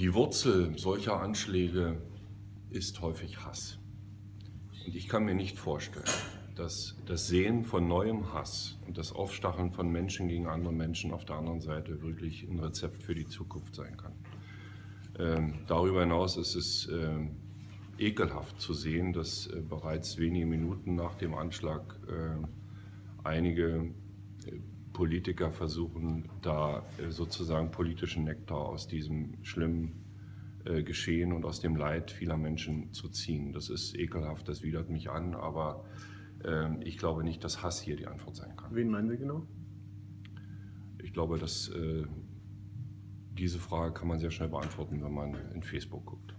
Die Wurzel solcher Anschläge ist häufig Hass. Und ich kann mir nicht vorstellen, dass das Sehen von neuem Hass und das Aufstacheln von Menschen gegen andere Menschen auf der anderen Seite wirklich ein Rezept für die Zukunft sein kann. Ähm, darüber hinaus ist es äh, ekelhaft zu sehen, dass äh, bereits wenige Minuten nach dem Anschlag äh, einige äh, Politiker versuchen, da äh, sozusagen politischen Nektar aus diesem schlimmen äh, Geschehen und aus dem Leid vieler Menschen zu ziehen. Das ist ekelhaft, das widert mich an, aber ähm, ich glaube nicht, dass Hass hier die Antwort sein kann. Wen meinen Sie genau? Ich glaube, dass diese Frage kann man sehr schnell beantworten, wenn man in Facebook guckt.